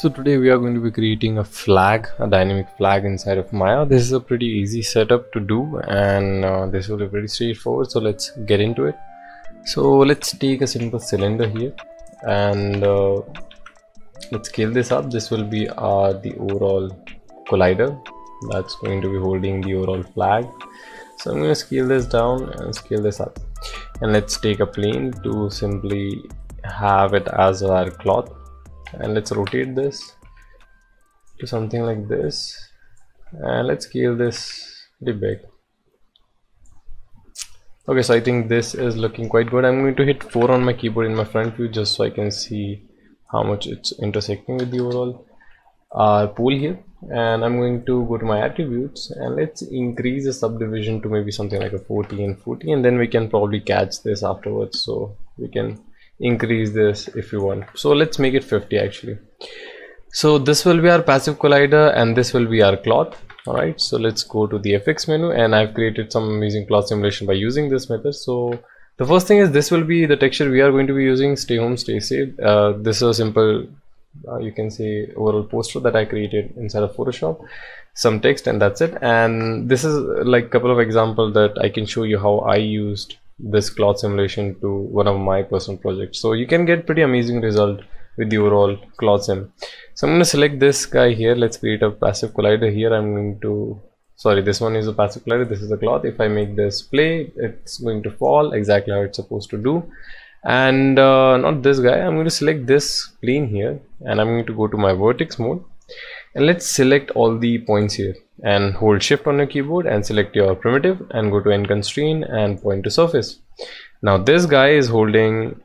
So today we are going to be creating a flag, a dynamic flag inside of Maya. This is a pretty easy setup to do and uh, this will be pretty straightforward. So let's get into it. So let's take a simple cylinder here and uh, let's scale this up. This will be uh, the overall collider that's going to be holding the overall flag. So I'm going to scale this down and scale this up and let's take a plane to simply have it as our cloth and let's rotate this to something like this. And let's scale this pretty big. Okay so I think this is looking quite good. I'm going to hit 4 on my keyboard in my front view just so I can see how much it's intersecting with the overall uh, pool here. And I'm going to go to my attributes and let's increase the subdivision to maybe something like a 40 and 40 and then we can probably catch this afterwards. So we can increase this if you want. So let's make it 50 actually. So this will be our passive collider and this will be our cloth. All right so let's go to the fx menu and i've created some amazing cloth simulation by using this method. So the first thing is this will be the texture we are going to be using. Stay home stay safe. Uh, this is a simple uh, you can see overall poster that i created inside of photoshop. Some text and that's it. And this is like a couple of examples that i can show you how i used this cloth simulation to one of my personal projects. So you can get pretty amazing result with the overall cloth sim. So i'm going to select this guy here. Let's create a passive collider here. I'm going to sorry this one is a passive collider. This is a cloth if i make this play it's going to fall exactly how it's supposed to do. And uh, not this guy. I'm going to select this plane here and i'm going to go to my vertex mode and let's select all the points here. And hold shift on your keyboard and select your primitive and go to nConstraint and point to surface. Now this guy is holding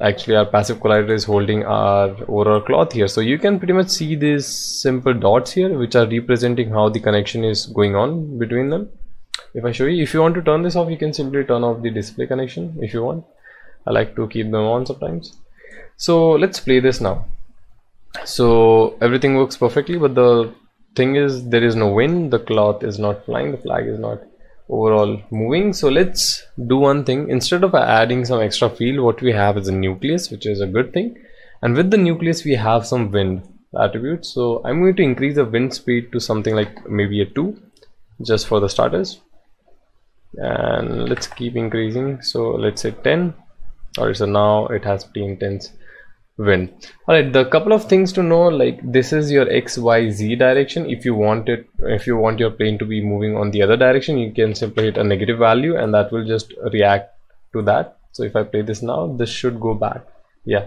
actually our passive collider is holding our overall cloth here. So you can pretty much see these simple dots here which are representing how the connection is going on between them. If I show you if you want to turn this off you can simply turn off the display connection if you want. I like to keep them on sometimes. So let's play this now so everything works perfectly but the thing is there is no wind the cloth is not flying the flag is not overall moving. So let's do one thing. Instead of adding some extra field what we have is a nucleus which is a good thing. And with the nucleus we have some wind attributes. So i'm going to increase the wind speed to something like maybe a 2 just for the starters. And let's keep increasing. So let's say 10 or so now it has pretty intense wind all right the couple of things to know like this is your x y z direction. If you want it if you want your plane to be moving on the other direction you can simply hit a negative value and that will just react to that. So if i play this now this should go back. Yeah.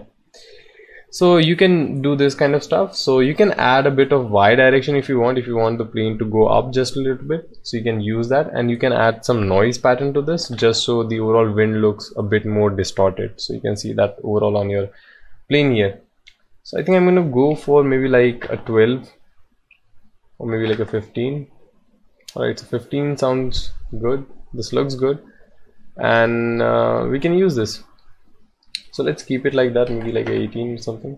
So you can do this kind of stuff. So you can add a bit of y direction if you want if you want the plane to go up just a little bit. So you can use that and you can add some noise pattern to this just so the overall wind looks a bit more distorted. So you can see that overall on your plane here so I think I'm gonna go for maybe like a 12 or maybe like a 15 alright so 15 sounds good. This looks good. And uh, we can use this. So let's keep it like that maybe like 18 or something.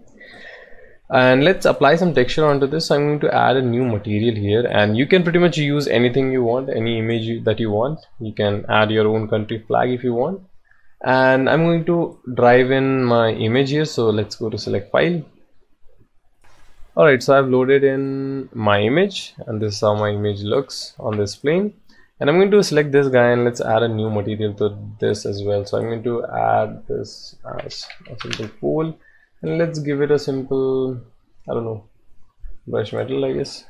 And let's apply some texture onto this. So i'm going to add a new material here. And you can pretty much use anything you want any image that you want. You can add your own country flag if you want and I'm going to drive in my image here so let's go to select file. Alright so I've loaded in my image and this is how my image looks on this plane. And I'm going to select this guy and let's add a new material to this as well. So I'm going to add this as a simple pool and let's give it a simple I don't know brush metal I guess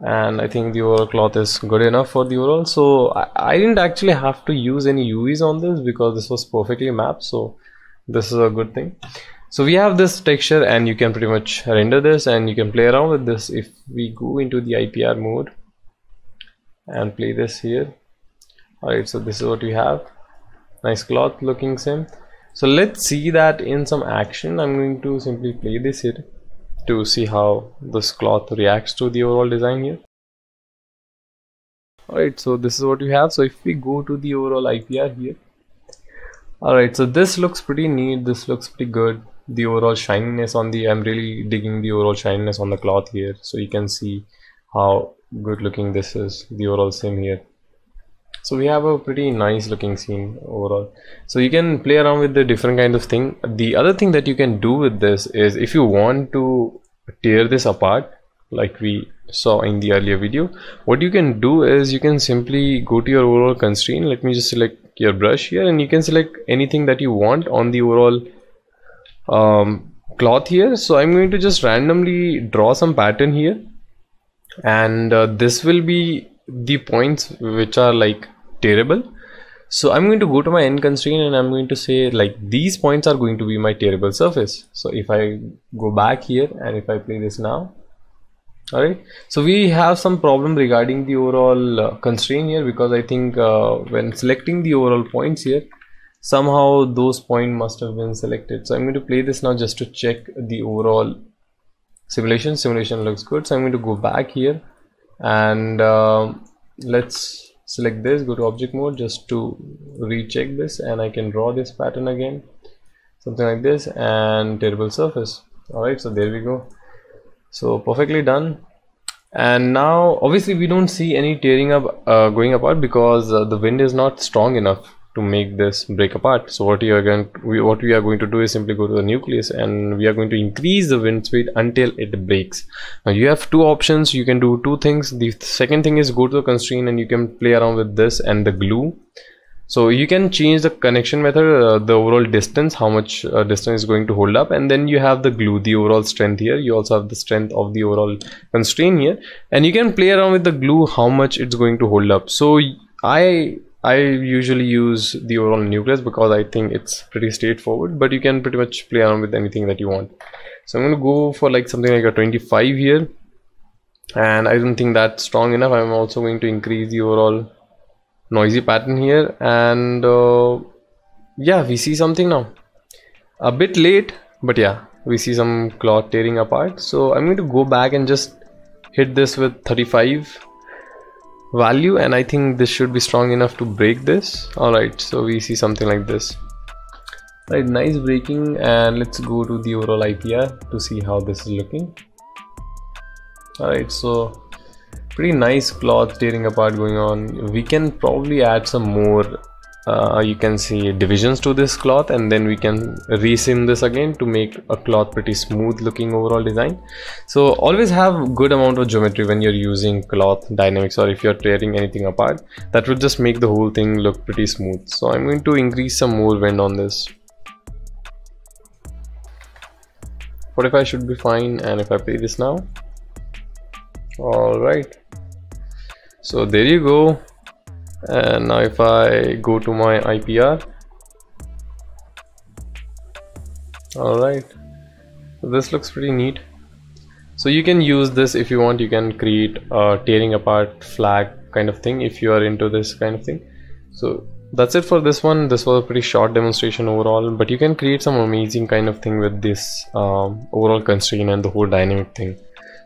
and I think the overall cloth is good enough for the overall. So I, I, didn't actually have to use any UVs on this because this was perfectly mapped. So this is a good thing. So we have this texture and you can pretty much render this and you can play around with this. If we go into the IPR mode and play this here. Alright so this is what we have. Nice cloth looking sim so let's see that in some action. I'm going to simply play this here to see how this cloth reacts to the overall design here. Alright so this is what we have. So if we go to the overall IPR here. Alright so this looks pretty neat. This looks pretty good. The overall shininess on the I'm really digging the overall shininess on the cloth here. So you can see how good looking this is. The overall sim here so we have a pretty nice looking scene overall. So you can play around with the different kind of thing. The other thing that you can do with this is if you want to tear this apart like we saw in the earlier video what you can do is you can simply go to your overall constraint. Let me just select your brush here and you can select anything that you want on the overall um, cloth here. So I'm going to just randomly draw some pattern here. And uh, this will be the points which are like tearable. So I'm going to go to my nConstraint and I'm going to say like these points are going to be my tearable surface. So if I go back here and if I play this now all right so we have some problem regarding the overall uh, constraint here because i think uh, when selecting the overall points here somehow those point must have been selected. So i'm going to play this now just to check the overall simulation. Simulation looks good. So i'm going to go back here and uh, let's select this go to object mode just to recheck this and i can draw this pattern again. Something like this and tearable surface. All right so there we go. So perfectly done. And now obviously we don't see any tearing up uh, going apart because uh, the wind is not strong enough to make this break apart. So what you are going to, we, what we are going to do is simply go to the nucleus and we are going to increase the wind speed until it breaks. Now you have two options. You can do two things. The second thing is go to the constraint and you can play around with this and the glue. So you can change the connection method uh, the overall distance how much uh, distance is going to hold up. And then you have the glue the overall strength here. You also have the strength of the overall constraint here. And you can play around with the glue how much it's going to hold up. So i i usually use the overall nucleus because i think it's pretty straightforward but you can pretty much play around with anything that you want. So i'm going to go for like something like a 25 here and i don't think that's strong enough. I'm also going to increase the overall noisy pattern here and uh, yeah we see something now. A bit late but yeah we see some cloth tearing apart. So i'm going to go back and just hit this with 35 value and i think this should be strong enough to break this. All right so we see something like this. Right nice breaking and let's go to the overall ipr to see how this is looking. All right so pretty nice cloth tearing apart going on. We can probably add some more uh, you can see divisions to this cloth and then we can resim this again to make a cloth pretty smooth looking overall design. So always have good amount of geometry when you're using cloth dynamics or if you're tearing anything apart. That would just make the whole thing look pretty smooth. So i'm going to increase some more wind on this. 45 should be fine and if i play this now? All right so there you go and now if I go to my IPR alright. This looks pretty neat. So you can use this if you want. You can create a tearing apart flag kind of thing if you are into this kind of thing. So that's it for this one. This was a pretty short demonstration overall but you can create some amazing kind of thing with this um, overall constraint and the whole dynamic thing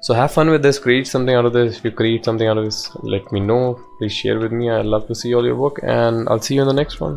so have fun with this. Create something out of this. If you create something out of this let me know. Please share with me. I love to see all your work and i'll see you in the next one